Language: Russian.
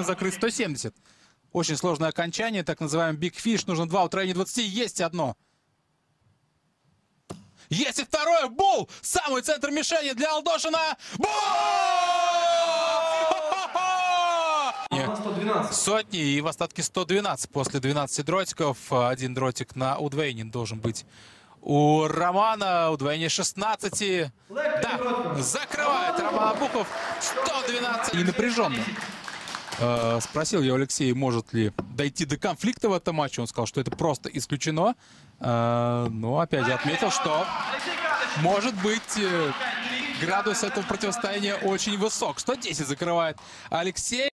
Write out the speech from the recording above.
закрыть 170. Очень сложное окончание, так называемый Big Fish. Нужно два, в районе 20. Есть одно. Есть и второе. Бул! Самый центр мишени для Алдошина. Бул! На 112. Сотни и в остатке 112 после 12 дротиков. Один дротик на удвоение должен быть у Романа. Удвоение 16. Да, закрывает Роман Абухов. 112. И напряженно. Э, Спросил я у Алексея, может ли дойти до конфликта в этом матче. Он сказал, что это просто исключено. Э, Но опять же отметил, что может быть э, градус этого противостояния очень высок. 110 закрывает Алексей.